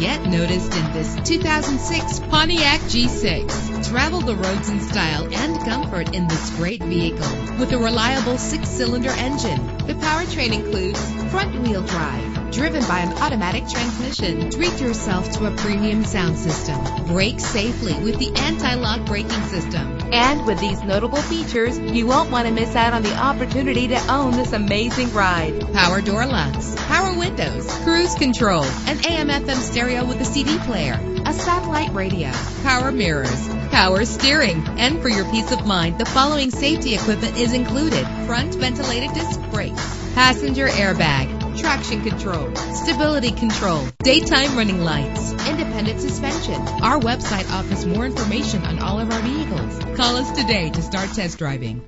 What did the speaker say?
noticed in this 2006 Pontiac G6. Travel the roads in style and comfort in this great vehicle with a reliable six-cylinder engine. The powertrain includes front-wheel drive, driven by an automatic transmission. Treat yourself to a premium sound system. Brake safely with the anti-lock braking system. And with these notable features, you won't want to miss out on the opportunity to own this amazing ride. Power door locks, power windows, cruise control, an AM FM stereo with a CD player, a satellite radio, power mirrors, power steering. And for your peace of mind, the following safety equipment is included. Front ventilated disc brakes, passenger airbag, traction control, stability control, daytime running lights, independent suspension. Our website offers more information on all of our vehicles. Call us today to start test driving.